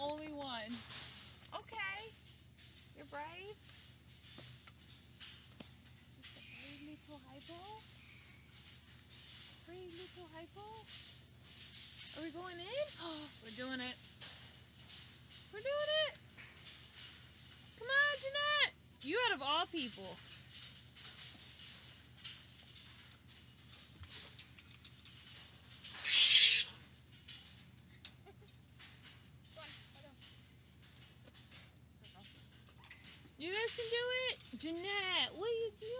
Only one. Okay. You're brave. Just a brave little hypo. Brave little hypo. Are we going in? Oh, we're doing it. We're doing it. Come on, Jeanette. You out of all people. You guys can do it. Jeanette, what are you doing?